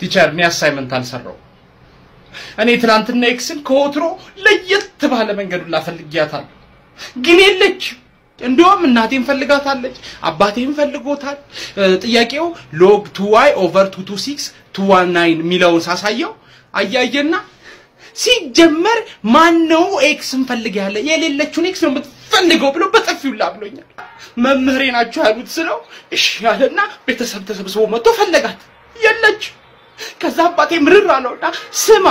teacher እኔ assignment አልሰራው። እኔ ትናንትና X ን ከወትሮ ለየት ባለ መንገዱን ላፈልጊያታለሁ፣ ግን የለች። እንዲሁም እናቴን ፈልጋታለች፣ አባቴን ፈልጎታል። ጥያቄው log two Y over two two six two one nine የሚለውን ሳሳየው አያየና ሲጀመር ማን ነው X ን ፈልግ ያለ የሌለችውን X ነው የምትፈልገው ብሎ በጥፊውላ ብሎኛል። መምህሬ ናቸው ያሉት ስለው እሺ ያለና ቤተሰብ ተሰብስቦ መጥቶ ፈለጋት፣ የለች። ከዛ አባቴ ምርር አለውና ስማ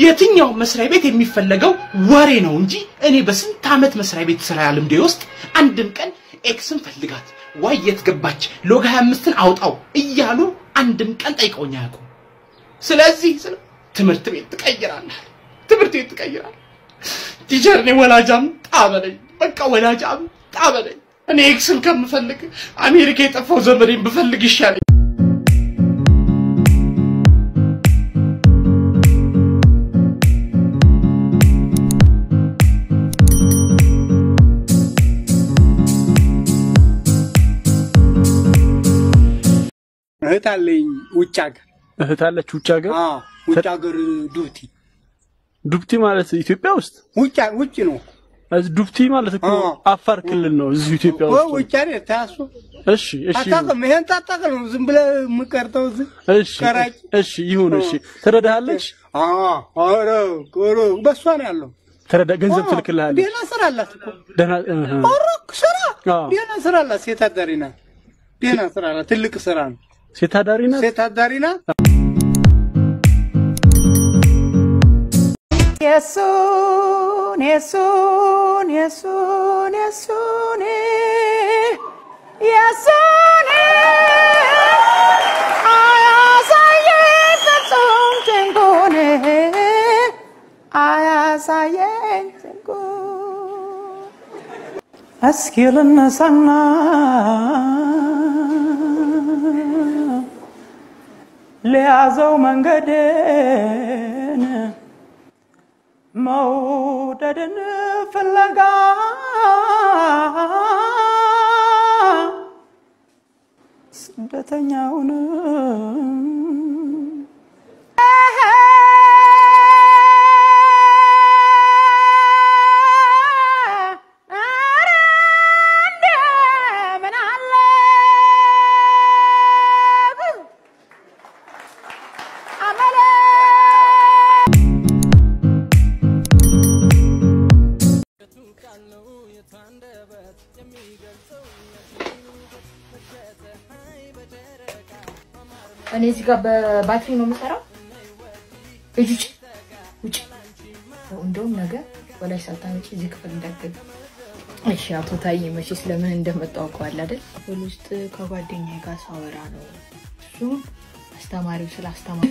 የትኛው መስሪያ ቤት የሚፈለገው ወሬ ነው እንጂ እኔ በስንት ዓመት መስሪያ ቤት ስራ ልምዴ ውስጥ አንድም ቀን X ን ፈልጋት Y የት ገባች log 25ን አውጣው እያሉ አንድም ቀን ጠይቀውኝ አያውቁም። ስለዚህ ስለ ትምህርት ቤት ትቀይራለህ፣ ትምህርት ቤት ትቀይራለህ። teacher እኔ ወላጅ አምጣ በለኝ፣ በቃ ወላጅ አምጣ በለኝ። እኔ ኤክስን ከምፈልግ አሜሪካ የጠፋው ዘመዴን ብፈልግ ይሻለኝ። እህት አለኝ ውጭ ሀገር። እህት አለች ውጭ ሀገር። ውጭ ሀገር ዱብቲ ዱብቲ ማለት ኢትዮጵያ ውስጥ ውጭ ውጭ ነው። ዱብቲ ማለት እኮ አፋር ክልል ነው፣ እዚሁ ኢትዮጵያ ውስጥ። ውጭ አይደል ታሱ እሺ እሺ አታውቅም። ይሄን ታጣቅም ነው ዝም ብለህ የምቀርተው እዚህ እሺ እሺ ይሁን እሺ። ትረዳሃለች? አዎ ኧረ ኧረ በሷ ነው ያለው። ትረዳ ገንዘብ ትልክልሃለች? ደህና ስራ አላት እኮ ደህና ኧረ ስራ አዎ። ደህና ስራ አላት። ሴት አዳሪ ናት። ደህና ስራ አላት። ትልቅ ስራ ነው። ሴት አዳሪ ናት? ሴት አዳሪ ናት። የሱን የሱን የሱን የሱን የሱን አያሳየኝ ፍጹም ጭንቁን አያሳየኝ ጭንቁን እስኪ ልነሳና ለያዘው መንገድን መውደድን ፍለጋ ስደተኛውን እኔ እዚህ ጋር በባትሪ ነው የምሰራው። ልጅ ውጭ ውጭ። እንደውም ነገ ወላጅ ሳታመጪ እዚህ ክፍል እንዳትገቢ። እሺ አቶ ታዬ መቼስ ለምን እንደመጣሁ አውቀዋል አይደል? ክፍል ውስጥ ከጓደኛዬ ጋር ሳወራ ነው። እሱም አስተማሪው ስለ አስተማሪ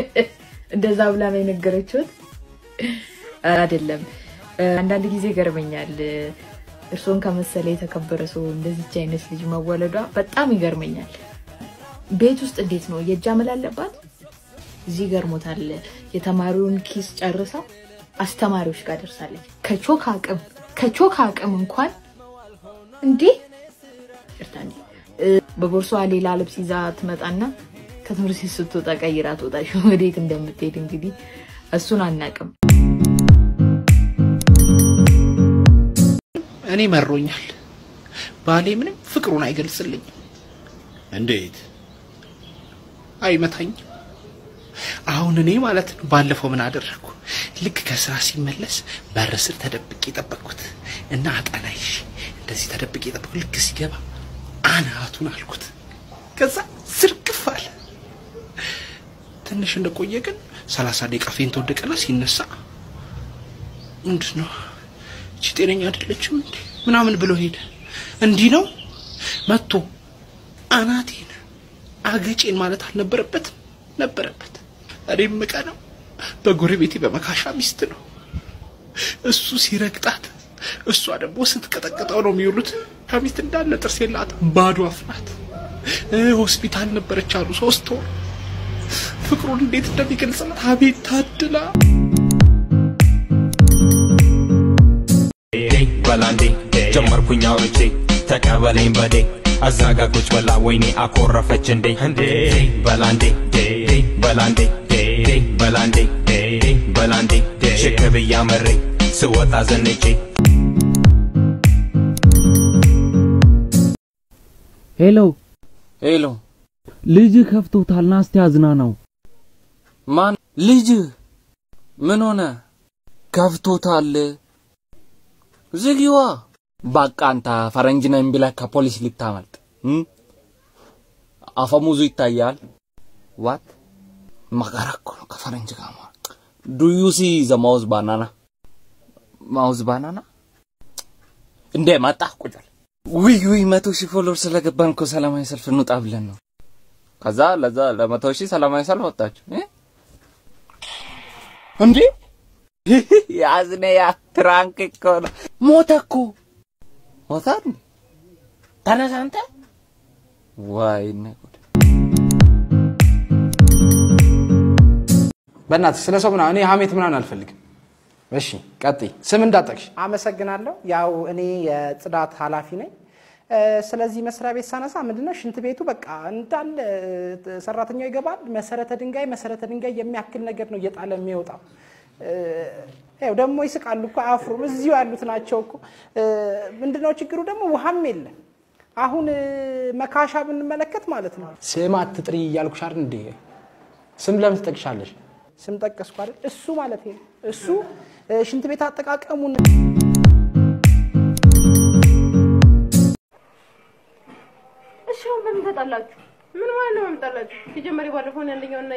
እንደዛ ብላ ነው የነገረችሁት። አይደለም አንዳንድ ጊዜ ይገርመኛል። እርስዎን ከመሰለ የተከበረ ሰው እንደዚች አይነት ልጅ መወለዷ በጣም ይገርመኛል። ቤት ውስጥ እንዴት ነው የእጅ አመል አለባት? እዚህ ገርሞታል። የተማሪውን ኪስ ጨርሳ አስተማሪዎች ጋር ደርሳለች። ከቾክ አቅም ከቾክ አቅም እንኳን እንዴ ይቅርታ በቦርሷ ሌላ ልብስ ይዛ ትመጣና ከትምህርት ቤት ስትወጣ ቀይራ ትወጣች። ወዴት እንደምትሄድ እንግዲህ እሱን አናቅም። እኔ መሮኛል። ባሌ ምንም ፍቅሩን አይገልጽልኝም። እንዴት? አይመታኝም። አሁን እኔ ማለት ነው ባለፈው ምን አደረግኩ? ልክ ከስራ ሲመለስ በር ስር ተደብቄ ጠበቅኩት እና አጠናይሽ እንደዚህ ተደብቄ ጠበቅኩ። ልክ ሲገባ አናቱን አልኩት። ከዛ ዝርግፍ አለ። ትንሽ እንደቆየ ግን ሰላሳ ደቂቃ faint ወደቀና ሲነሳ ምንድን ነው እቺ ጤነኛ አይደለችም ምናምን ብሎ ሄደ። እንዲህ ነው መጥቶ አናቴን አገጬን ማለት አልነበረበትም ነበረበት። እኔም ምቀነው በጎረቤቴ በመካሻ ሚስት ነው። እሱ ሲረግጣት እሷ ደግሞ ስትቀጠቅጠው ነው የሚውሉት። ከሚስት እንዳለ ጥርስ የላት ባዶ አፍ ናት። እ ሆስፒታል ነበረች አሉ ሶስት ወር። ፍቅሩን እንዴት እንደሚገልጽላት አቤት ታድላ። በላንዴ ተቀበለኝ በዴ አዛጋ ቁጭ በላ ወይኔ አኮረፈች እንዴ እንዴ በላንዴ በላንዴ በላንዴ በላንዴ ሽክ ብያ መሬ ስወጣ ዘንጬ hello hello ልጅ ከፍቶታል፣ ና እስቲ አዝናናው። ማን? ልጅ? ምን ሆነ? ከፍቶታል። ዝጊዋ በቃ አንተ ፈረንጅ ነኝ ብለህ ከፖሊስ ልታመልጥ? አፈሙዙ ይታያል። what መከራ እኮ ነው ከፈረንጅ ጋር ማ do you see the mouth banana mouth banana እንዴ መጣ ቁጭ ውይ ውይ መቶ ሺህ follower ስለገባን እኮ ሰላማዊ ሰልፍ እንውጣ ብለን ነው። ከዛ ለዛ ለመቶ ሺህ ሰላማዊ ሰልፍ ወጣችሁ? እንዴ ያዝነ ያ prank እኮ ነው። ሞተ እኮ እንዴ? ተነሳ አንተ። ወይኔ ጉድ! በእናትህ ስለ ሰው ምናምን እኔ ሀሜት ምናምን አልፈልግም። እሺ ቀጥይ። ስም እንዳጠቅሽ አመሰግናለሁ። ያው እኔ የጽዳት ኃላፊ ነኝ። ስለዚህ መስሪያ ቤት ሳነሳ ምንድነው ሽንት ቤቱ በቃ እንዳለ ሰራተኛው ይገባል። መሰረተ ድንጋይ መሰረተ ድንጋይ የሚያክል ነገር ነው እየጣለ የሚወጣው። ያው ደግሞ ይስቃሉ እኮ አያፍሩም። እዚሁ ያሉት ናቸው እኮ። እ፣ ምንድነው ችግሩ ደግሞ ውሃም የለም። አሁን መካሻ ብንመለከት ማለት ነው ስም አትጥሪ እያልኩሽ አይደል እንዴ? ስም ለምን ትጠቅሻለሽ? ስም ጠቀስኩ አይደል? እሱ ማለት ነው እሱ ሽንት ቤት አጠቃቀሙን እሺ አሁን በምን ተጣላችሁ? ምን ማለት ነው መምጣላችሁ? ሲጀመር የባለፈውን የአንደኛውና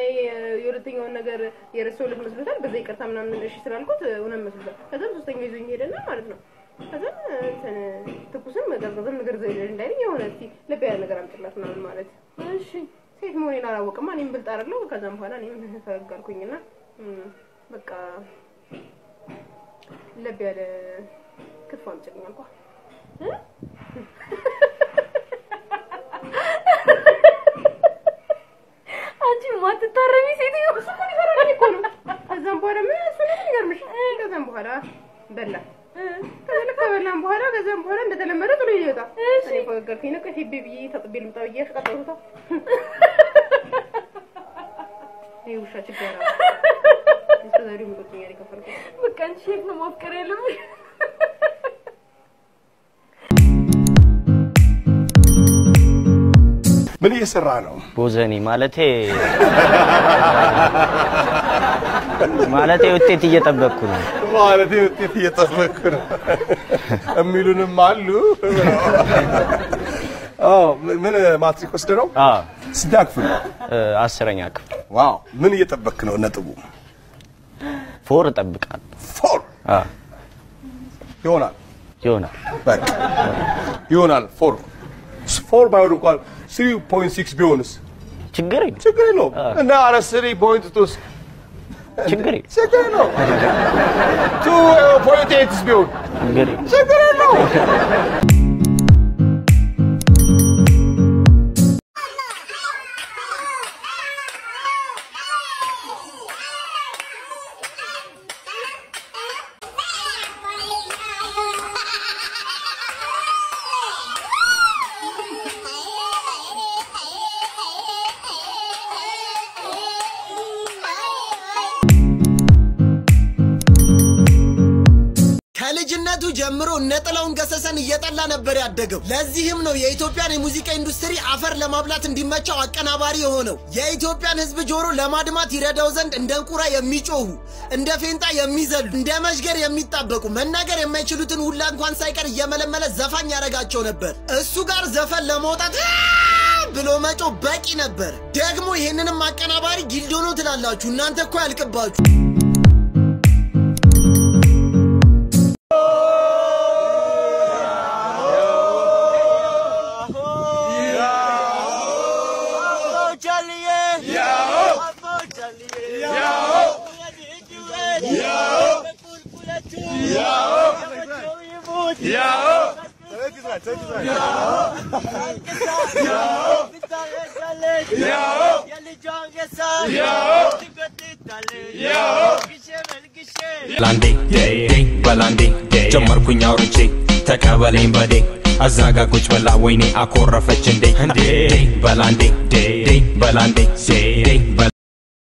የሁለተኛውን ነገር የረሳሁለት መስሎታል። በዛ ይቅርታ ምናምን እሺ ስላልኩት እውነት መስሎታል። ከዛም ሶስተኛው ይዞኝ ሄደና ማለት ነው። ከዛም ትኩስም ቀዝቀዝም ነገር ዘ እንዳይለኝ የሆነ ልብ ያለ ነገር አምጥላት ምናምን ማለት እሺ ሴት መሆኔን አላወቅማ። እኔም ብልጥ አይደለሁ። ከዛም በኋላ እኔም ፈገግ አልኩኝና በቃ ለብ ያለ ክትፎ አምጪልኝ አልኳ። እ? አንቺ ማትታረሚ ሴትዮ እሱ እኮ ሊፈራኝ እኮ ነው። ከዛም በኋላ ምን እሱ ነው የሚገርምሽ። ከዛም በኋላ በላ ከበላን በኋላ ከዛም በኋላ እንደተለመደ ጥሎ ይወጣ። እኔ ፈገግ አልኩኝ። ነቀ ሄቤ ብዬ ታጥቤ ልምጣ ብዬ አሽቀጠሩታ። ይሄ ውሻ ችግር አለ። እስከ ዛሬ የሚቆጥኛል የከፈልኩት በቃ አንቺ ሼፍ ነው ማፍቀር ያለብሽ። ምን እየሰራ ነው? ቦዘኔ ማለቴ ማለቴ ውጤት እየጠበቅኩ ነው። ማለት ውጤት እየጠበቅኩ ነው የሚሉንም አሉ። ምን ማትሪክ ወስደ ነው? ስንተኛ ክፍል ነው? አስረኛ ክፍል። wow! ምን እየጠበቅክ ነው? ነጥቡ four እጠብቃለሁ። four ይሆናል ይሆናል። ይሆናል። four four ባይሆን እንኳን three point six ቢሆንስ ችግር ችግር የለውም። እና አረ three point two ስ ችግር ችግር የለውም። two eight ስ ቢሆን ችግር የለም ጀምሮ እነ ጥላሁን ገሰሰን እየጠላ ነበር ያደገው። ለዚህም ነው የኢትዮጵያን የሙዚቃ ኢንዱስትሪ አፈር ለማብላት እንዲመቸው አቀናባሪ የሆነው። የኢትዮጵያን ሕዝብ ጆሮ ለማድማት ይረዳው ዘንድ እንደ እንቁራ የሚጮሁ፣ እንደ ፌንጣ የሚዘሉ፣ እንደ መዥገር የሚጣበቁ መናገር የማይችሉትን ሁላ እንኳን ሳይቀር እየመለመለ ዘፋኝ ያደርጋቸው ነበር። እሱ ጋር ዘፈን ለመውጣት ብሎ መጮ በቂ ነበር። ደግሞ ይህንንም አቀናባሪ ጊልዶ ነው ትላላችሁ እናንተ እኮ ያልቅባችሁ። በላንዴ ዴ በላንዴ ጀመርኩኝ አውርቼ ተቀበለኝ በዴ አዛጋ ቁጭ በላ ወይኔ አኮረፈች እንዴ እንዴ በላንዴ በላንዴ